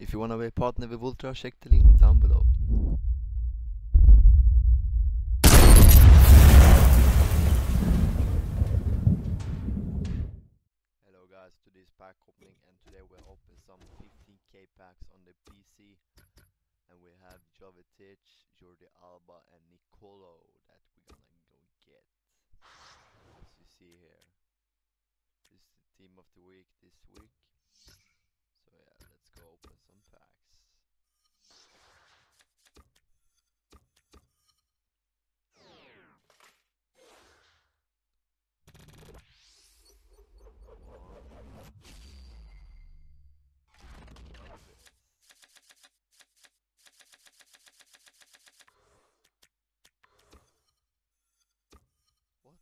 If you wanna be a partner with Vultra, check the link down below. Hello guys, today's pack opening and today we're opening some 15k packs on the PC and we have Jovetic, Jordi Alba and Nicolo that we're gonna go get. As you see here. This is the team of the week this week. So yeah, let's go open some packs. What?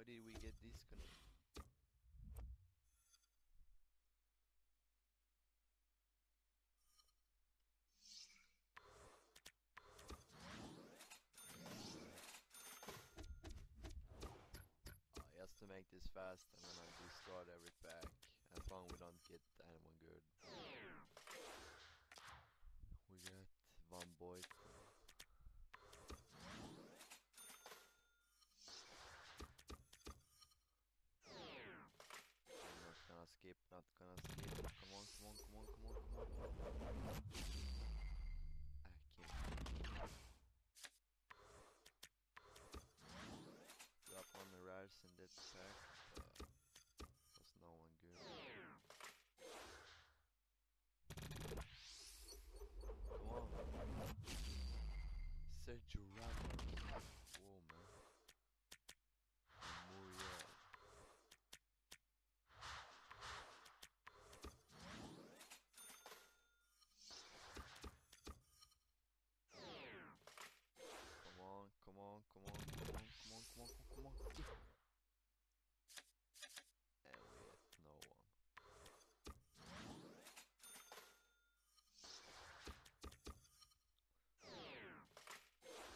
Why did we get disconnected? Oh, Just to make this fast, I'm gonna discard every pack as long we don't get anyone good. We got Van Boyd. I'm gonna not gonna skip. Come on, come on, come on, come on, come on. I. Drop on rares in that pack. Uh, no one good. Come on. Sergio Ramos. Whoa, man. And Muriel. Come on, come on, come on, come on, come on, come on, come on, come on. And we had no one.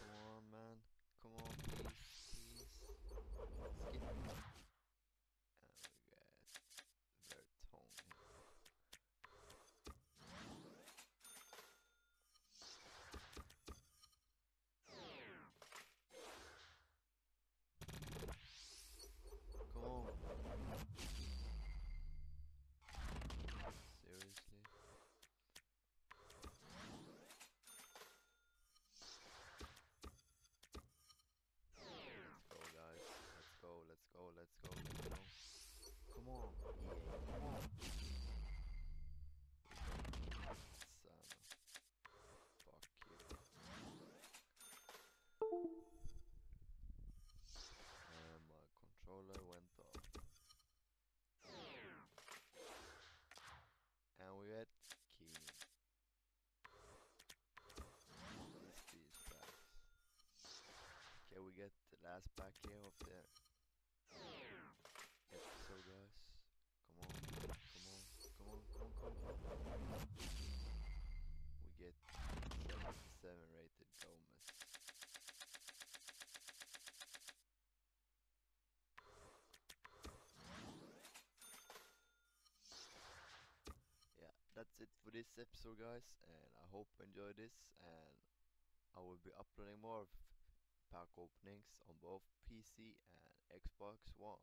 Come on, man. Come on, please, please. Skip. And we got Vertonghen. Come on. Seriously? Let's go, guys. Let's go, let's go, let's go, let's go. Come on. Yeah, come on. And my controller went off. And we had Keenan. This these packs. Okay, we get the last pack here of the episode, guys. Come on, come on, come on, come on, come on, come on. We get 77 rated Gomez. yeah, that's it for this episode, guys. And I hope you enjoyed this. And I will be uploading more pack openings on both PC and Xbox One.